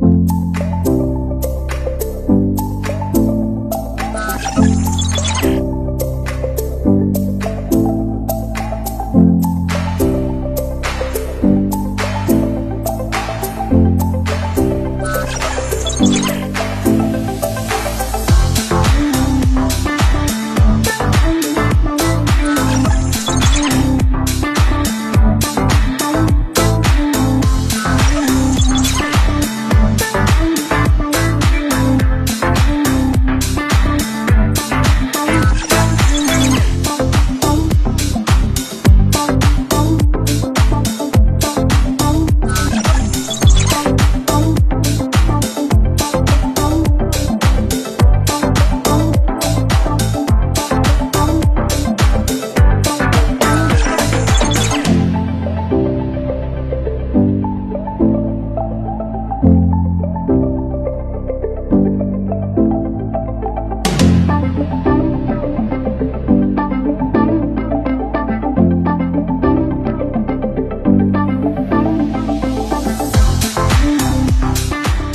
you